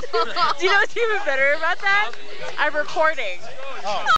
Do you know what's even better about that? I'm recording. Oh.